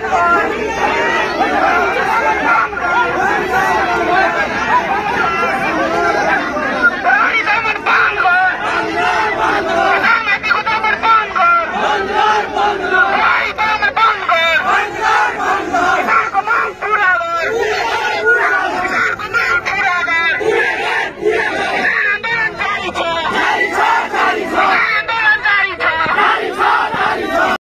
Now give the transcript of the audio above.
Come on.